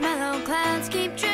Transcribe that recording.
marshmallow clouds keep drifting.